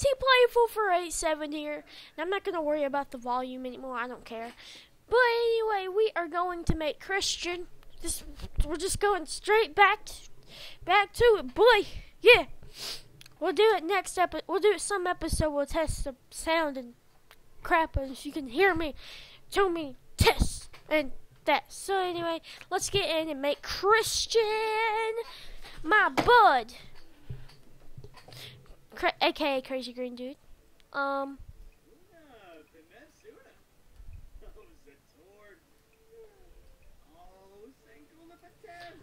TMNTplay 4487 here. And I'm not going to worry about the volume anymore. I don't care. But anyway, we are going to make Christian. Just, we're just going straight back to, back to it. Boy, yeah. We'll do it next episode. We'll do it some episode. We'll test the sound and crap. And if you can hear me, tell me test and that. So anyway, let's get in and make Christian my bud. Cra- AKA Crazy Green Dude. Um,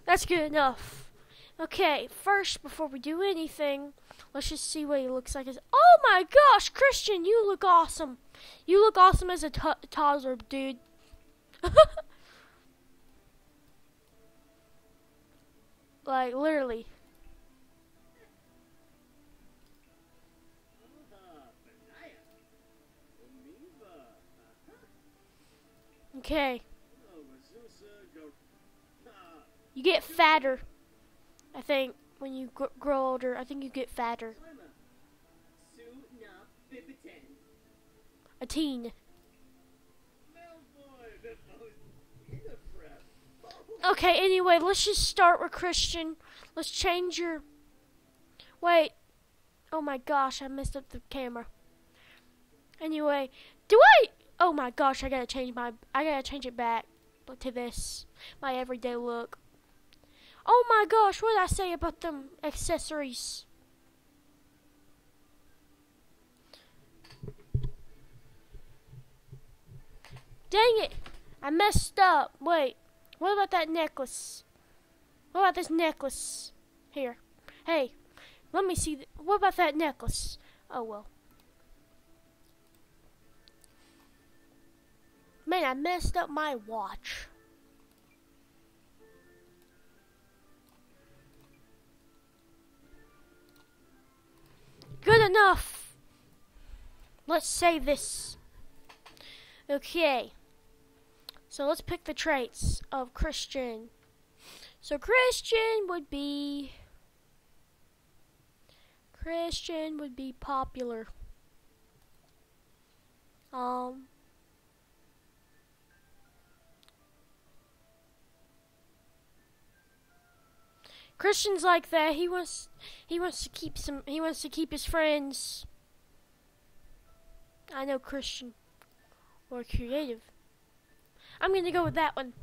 that's good enough. Okay, first, before we do anything, let's just see what he looks like. As oh my gosh, Christian, you look awesome. You look awesome as a toddler, dude. like literally. Okay. You get fatter. I think when you gr- grow older, I think you get fatter. A teen. Okay, anyway, let's just start with Christian. Let's change your. Wait. Oh my gosh, I messed up the camera. Anyway, do I. Oh my gosh, I gotta change my. I gotta change it back to this. My everyday look. Oh my gosh, what did I say about them accessories? Dang it! I messed up. Wait, what about that necklace? What about this necklace? Here. Hey, let me see. What about that necklace? Oh well. Man, I messed up my watch. Good enough. Let's save this. Okay. So let's pick the traits of Christian. So Christian would be Christian would be popular. Um Christian's like that. He wants he wants to keep some he wants to keep his friends. I know Christian or creative. I'm going to go with that one.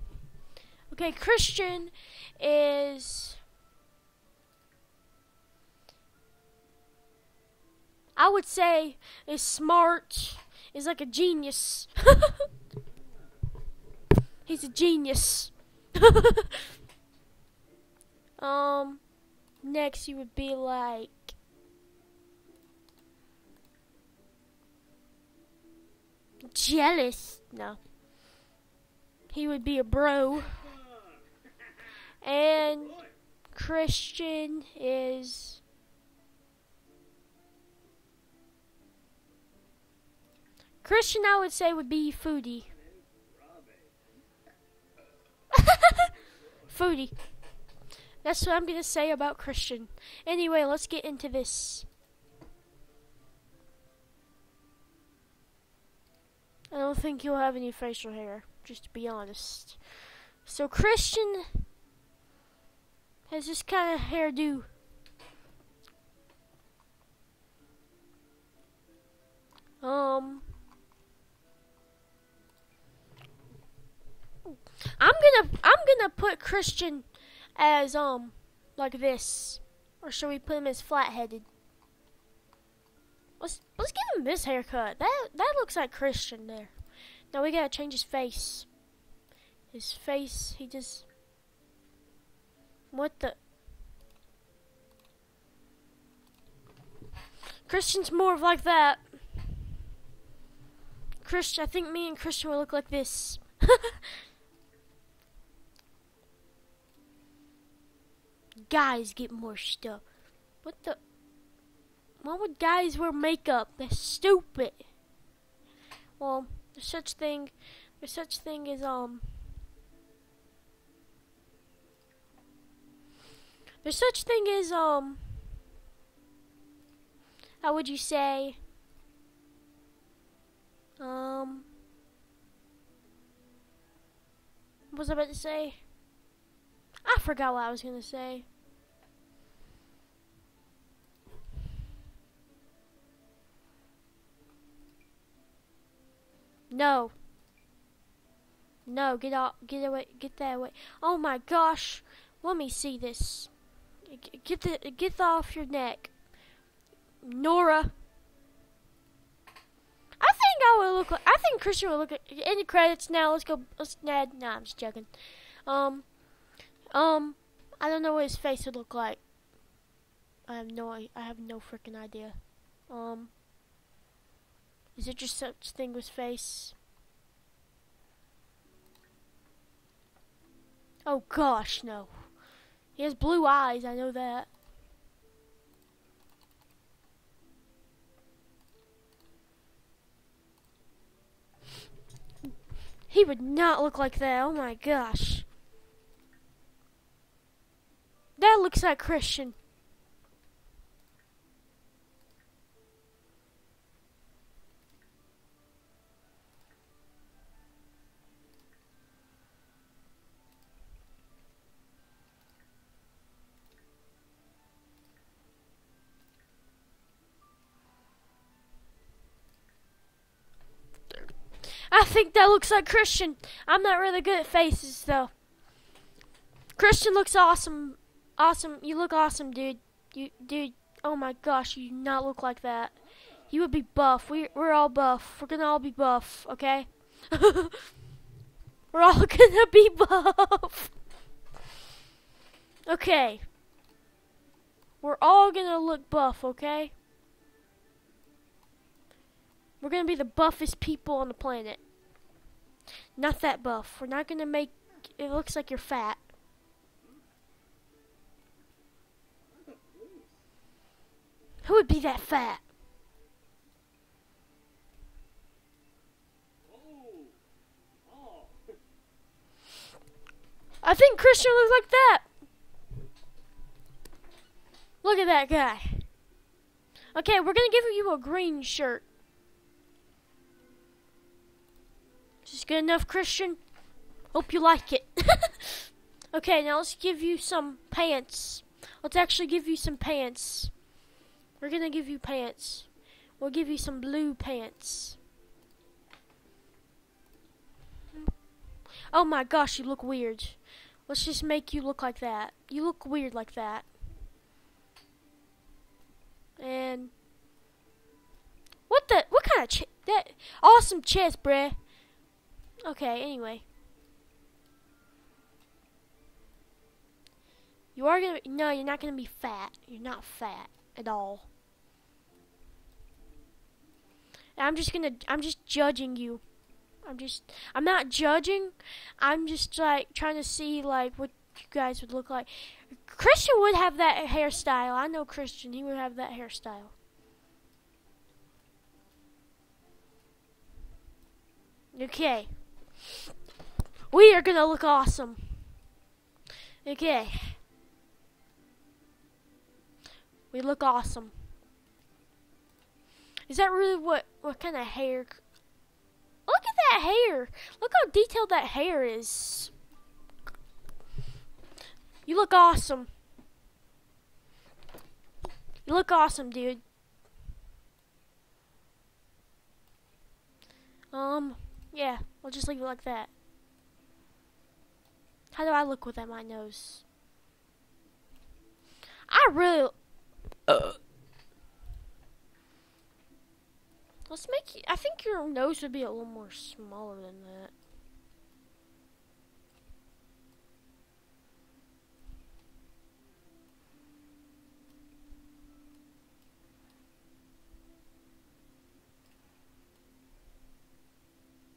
Okay, Christian is I would say is smart, is like a genius. He's a genius. Um, next you would be like. Jealous? No. He would be a bro. And Christian is. Christian, I would say, would be foodie. foodie. That's what I'm going to say about Christian. Anyway, let's get into this. I don't think he'll have any facial hair, just to be honest. So Christian has this kind of hairdo. Um I'm gonna I'm gonna put Christian as um like this, or should we put him as flat-headed? Let's let's give him this haircut. That that looks like Christian there. Now we gotta change his face. His face, he just what the Christian's more of like that. Christian, I think me and Christian will look like this. guys get more stuff. What the? Why would guys wear makeup? That's stupid. Well, there's such thing. There's such thing as um. There's such thing as um. how would you say? Um, what was I about to say? I forgot what I was gonna say. No. No, get out, get away, get that away. Oh my gosh, let me see this. Get the, get off your neck, Nora. I think I would look like. I think Christian would look like. Any credits now? Let's go. Let's Ned. Nah, I'm just joking. Um, um, I don't know what his face would look like. I have no. I have no freaking idea. Um, is it just such thing with face? Oh gosh, no. He has blue eyes, I know that. He would not look like that, oh my gosh. That looks like Christian. Think that looks like Christian. I'm not really good at faces though. Christian looks awesome. Awesome. You look awesome, dude. You dude, oh my gosh, you do not look like that. You would be buff. We we're all buff. We're gonna all be buff, okay? we're all gonna be buff. okay. We're all gonna look buff, okay? We're gonna be the buffest people on the planet. Not that buff. We're not gonna make it looks like you're fat. Who would be that fat? I think Christian looks like that. Look at that guy. Okay, we're gonna give you a green shirt. Good enough, Christian? Hope you like it. okay, now let's give you some pants. Let's actually give you some pants. We're gonna give you pants. We'll give you some blue pants. Oh my gosh, you look weird. Let's just make you look like that. You look weird like that. And what the? What kind of that? Awesome chest, bruh. Okay, anyway. You are gonna, no, you're not gonna be fat. You're not fat at all. I'm just gonna, I'm just judging you. I'm just, I'm not judging. I'm just like trying to see like what you guys would look like. Christian would have that hairstyle. I know Christian. He would have that hairstyle. Okay. We are gonna look awesome. Okay. We look awesome. Is that really what what kind of hair? Look at that hair. Look how detailed that hair is. You look awesome. You look awesome, dude. Um, yeah, we'll just leave it like that. How do I look without my nose? I really. Uh. Let's make. You, I think your nose would be a little more smaller than that.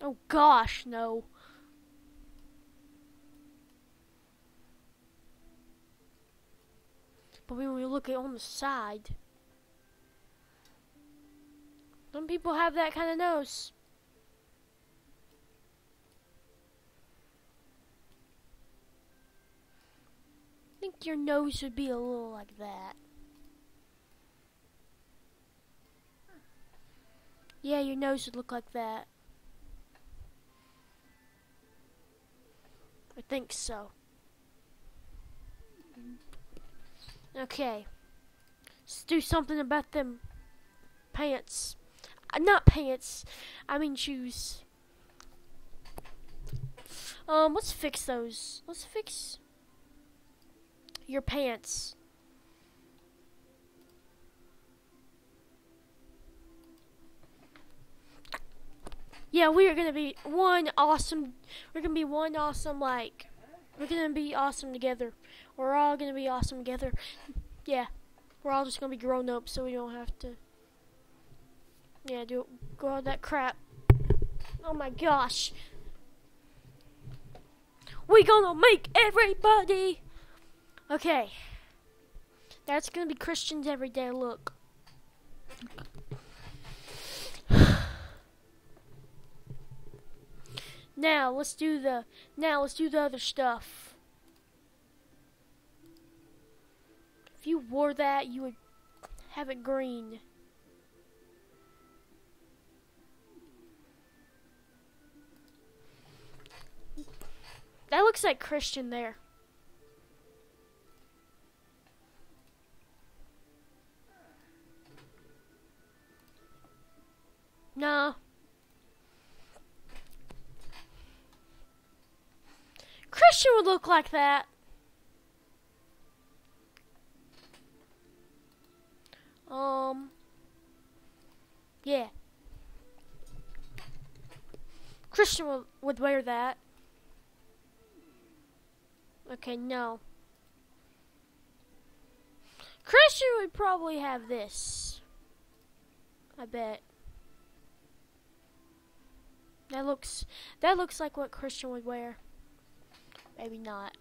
Oh gosh, no. But when we look at on the side, some people have that kind of nose. I think your nose should be a little like that. Yeah, your nose would look like that. I think so. Okay. Let's do something about them pants. Uh, not pants. I mean shoes. Um, let's fix those. Let's fix your pants. Yeah, we are gonna be one awesome. We're gonna be one awesome like. We're gonna be awesome together. We're all gonna be awesome together. Yeah, we're all just gonna be grown up, so we don't have to. Yeah, do go all that crap. Oh my gosh. We gonna make everybody. Okay. That's gonna be Christian's everyday look. Now let's do the now let's do the other stuff. If you wore that, you would have it green. That looks like Christian there. No. Christian would look like that. Um. Yeah. Christian would, would wear that. Okay, no. Christian would probably have this. I bet. That looks that looks like what Christian would wear. Maybe not.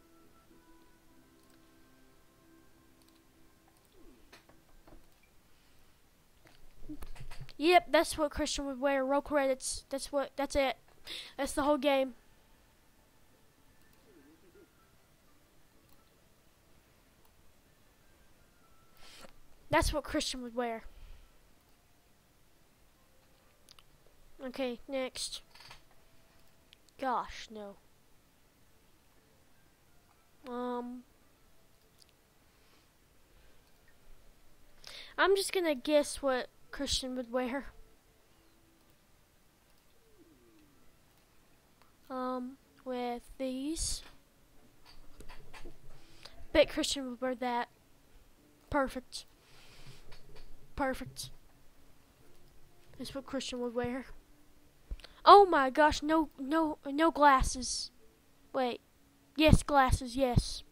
Yep, that's what Christian would wear. Roll credits. That's what. That's it. That's the whole game. That's what Christian would wear. Okay, next. Gosh, no. Um, I'm just gonna guess what Christian would wear. Um, with these. Bet Christian would wear that. Perfect. Perfect. That's what Christian would wear. Oh my gosh, no, no, no glasses. Wait. Yes, glasses, yes.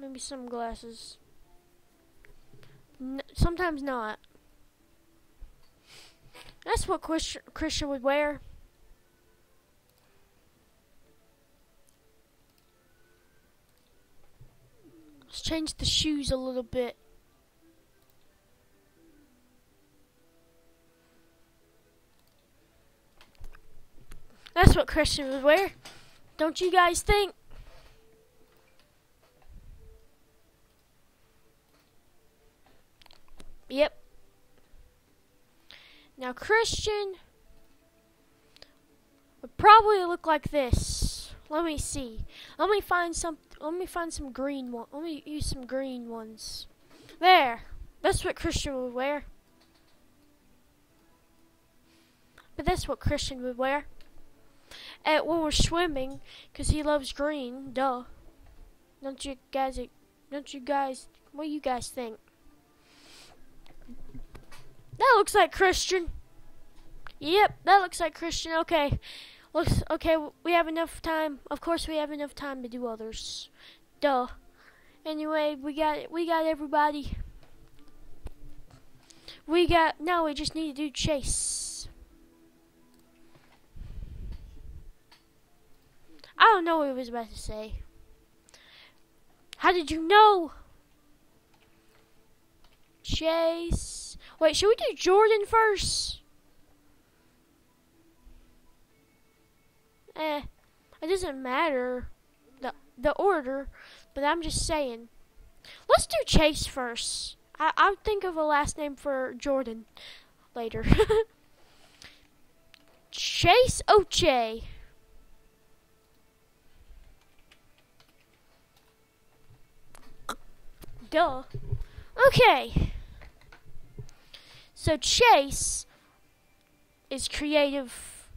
Maybe some glasses. N sometimes not. That's what Christian would wear. Let's change the shoes a little bit. That's what Christian would wear. Don't you guys think? Yep. Now Christian would probably look like this. Let me see. Let me find some let me find some green one. Let me use some green ones. There. That's what Christian would wear. But that's what Christian would wear at when we're swimming because he loves green. Duh. Don't you guys? Don't you guys? What do you guys think? That looks like Christian. Yep, that looks like Christian. Okay. Looks okay. We have enough time. Of course, we have enough time to do others. Duh. Anyway, we got we got everybody. We got now. We just need to do chase. I don't know what he was about to say. How did you know? Chase. Wait, should we do Jordan first? Eh, it doesn't matter the the order, but I'm just saying. Let's do Chase first. I, I'll think of a last name for Jordan later. Chase Oche. Duh. Okay. So Chase is creative.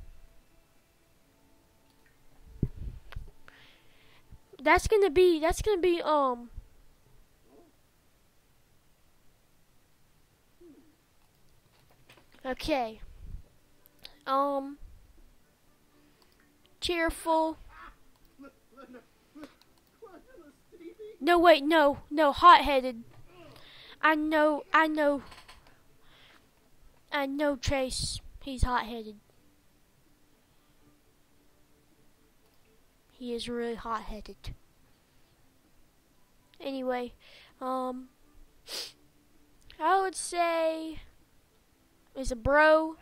That's gonna be that's gonna be um Okay. Um cheerful. No wait, no, no, hot headed. I know I know I no Chase. He's hot headed. He is really hot headed. Anyway, um I would say is a bro.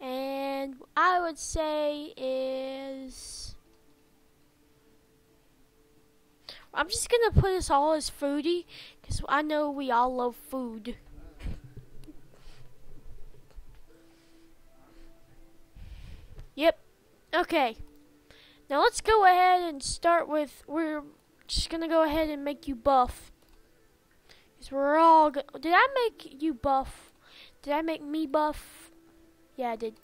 And I would say is I'm just gonna put us all as foodie because I know we all love food. Yep. Okay. Now let's go ahead and start with we're just gonna go ahead and make you buff. Cause we're all did I make you buff? Did I make me buff? Yeah, I did.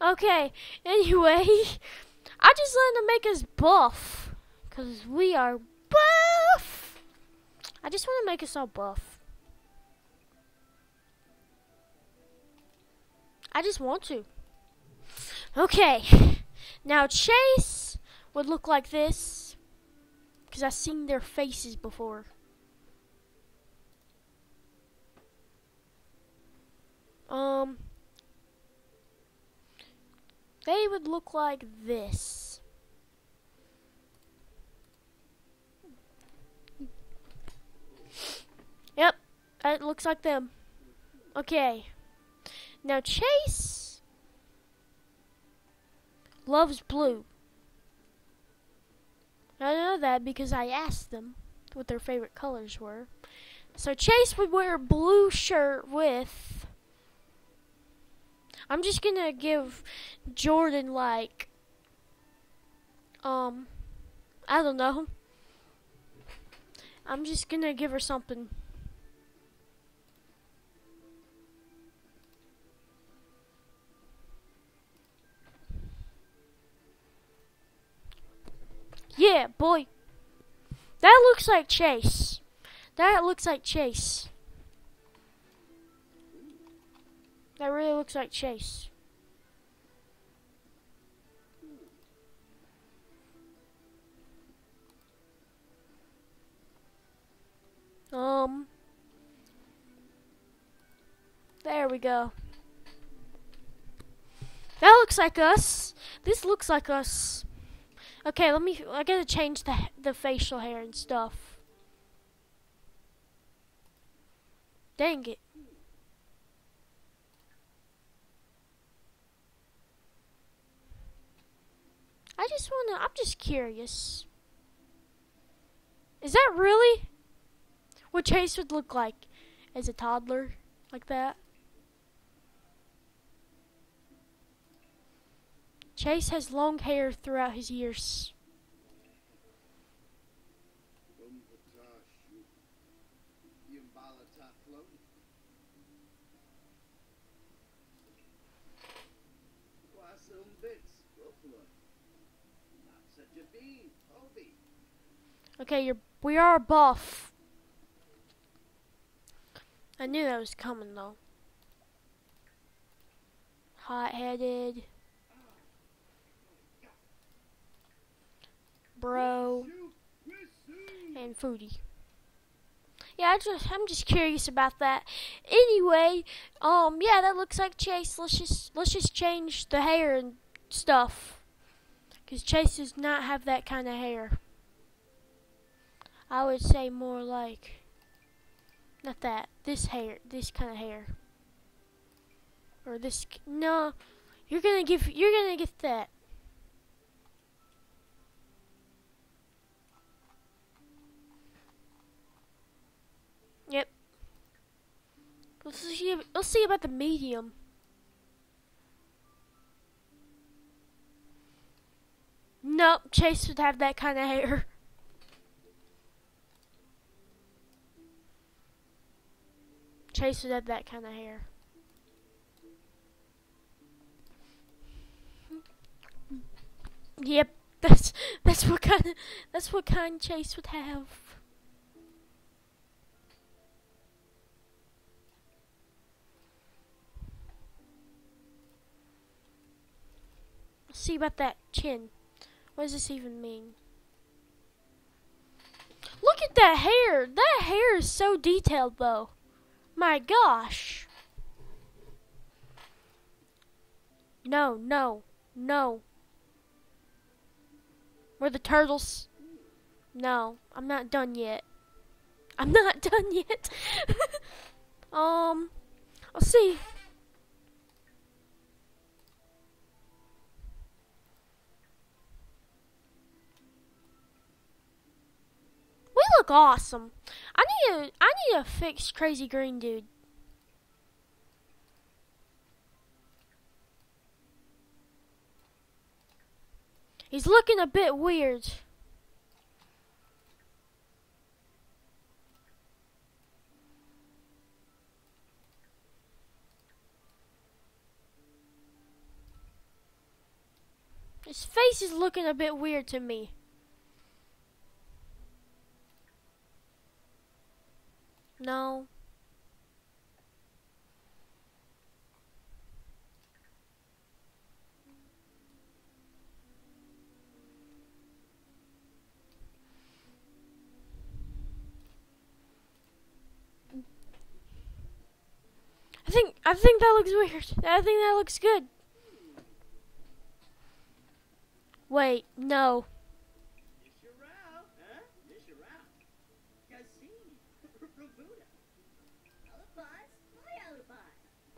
Okay. Anyway, I just wanted to make us buff cause we are. I just want to make us all buff. I just want to. Okay. Now Chase would look like this because I've seen their faces before. Um, they would look like this. Yep, it looks like them. Okay. Now Chase loves blue. I know that because I asked them what their favorite colors were. So Chase would wear a blue shirt with. I'm just gonna give Jordan like. Um. I don't know. I'm just gonna give her something. Yeah, boy. That looks like Chase. That looks like Chase. That really looks like Chase. Um. There we go. That looks like us. This looks like us. Okay, let me. I gotta change the the facial hair and stuff. Dang it. I just wanna. I'm just curious. Is that really what Chase would look like as a toddler, like that? Chase has long hair throughout his years. Okay, you're we are buff. I knew that was coming though. Hot headed. Bro. And foodie. Yeah, I just I'm just curious about that. Anyway, um yeah, that looks like Chase. Let's just let's just change the hair and stuff. Cuz Chase does not have that kind of hair. I would say more like not that. This hair, this kind of hair. Or this no, you're to give you're to get that. Let's see. Let's see about the medium. Nope, Chase would have that kind of hair. Chase would have that kind of hair. Yep, that's that's what kind of that's what kind Chase would have. See about that chin. What does this even mean? Look at that hair. That hair is so detailed though. My gosh. No, no, no. Where the turtles? No, I'm not done yet. I'm not done yet. um, I'll see. Look awesome. I need a I need a fix crazy green dude. He's looking a bit weird. His face is looking a bit weird to me. No. I think I think that looks weird. I think that looks good. Wait, no.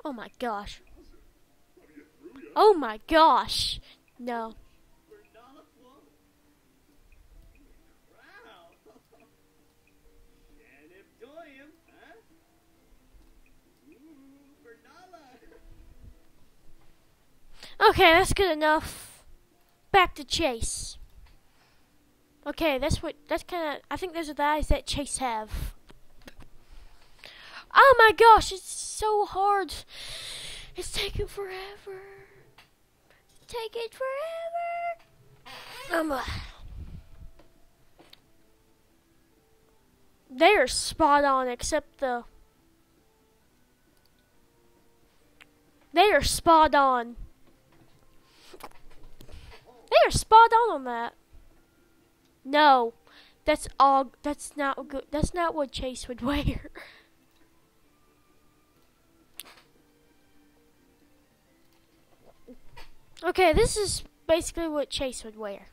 Oh my gosh. Oh my gosh. No. Okay, that's good enough. Back to Chase. Okay, that's what that's kind of. I think those are the eyes that Chase have. Oh my gosh, it's so hard. It's taking forever. It's taking forever. Uh, they are spot on, except the. They are spot on. They are spot on on that. No, that's all. That's not good. That's not what Chase would wear. Okay, this is basically what Chase would wear.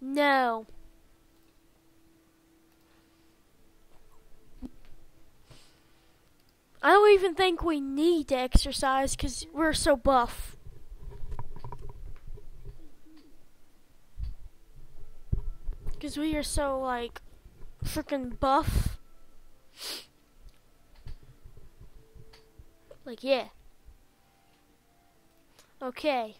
No. I don't even think we need to exercise because we're so buff. Because we are so, like, freaking buff. Like, yeah. Okay.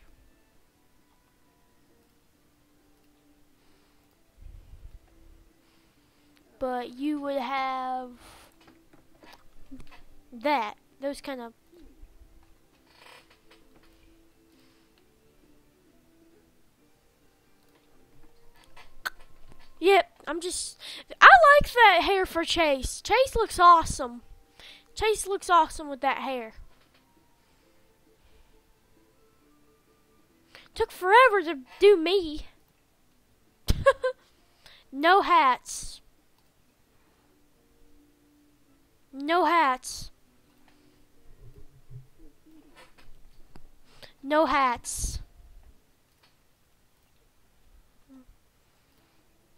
But you would have that. Those kind of. I'm just. I like that hair for Chase. Chase looks awesome. Chase looks awesome with that hair. Took forever to do me. no hats. No hats. No hats.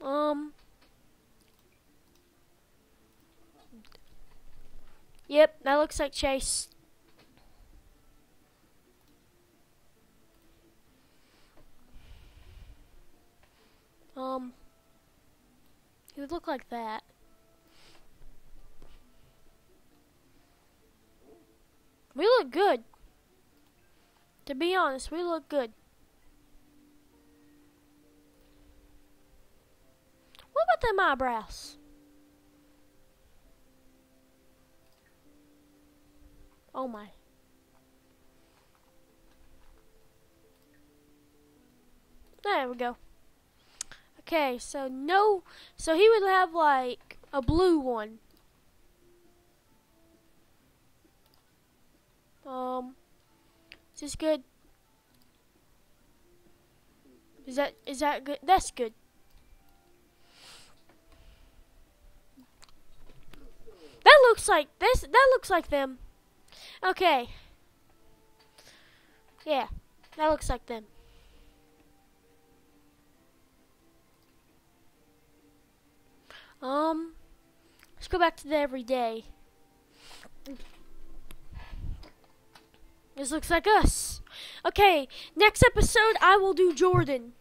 Um. Yep, that looks like Chase. Um, he would look like that. We look good. To be honest, we look good. What about them eyebrows? Oh my. There we go. Okay, so no, so he would have like a blue one. Um, is this good? Is that is that good? That's good. That looks like this. That looks like them. Okay. Yeah, that looks like them. Um, let's go back to the everyday. This looks like us. Okay, next episode I will do Jordan.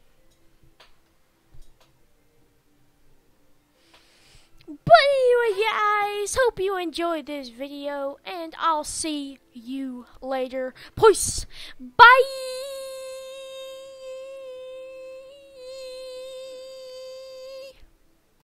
But anyway, guys, hope you enjoyed this video, and I'll see you later. Peace. Bye.